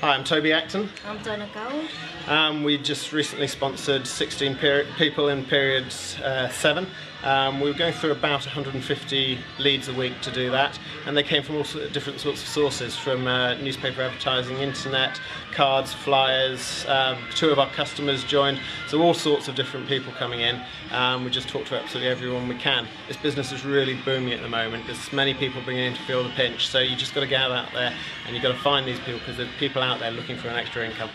Hi, I'm Toby Acton. I'm Donna Gold. Um, we just recently sponsored 16 people in periods uh, 7. Um, we were going through about 150 leads a week to do that, and they came from all different sorts of sources from uh, newspaper advertising, internet, cards, flyers. Um, two of our customers joined, so all sorts of different people coming in. Um, we just talked to absolutely everyone we can. This business is really booming at the moment. There's many people bringing in to feel the pinch, so you just got to get out there and you've got to find these people because there's people out there looking for an extra income.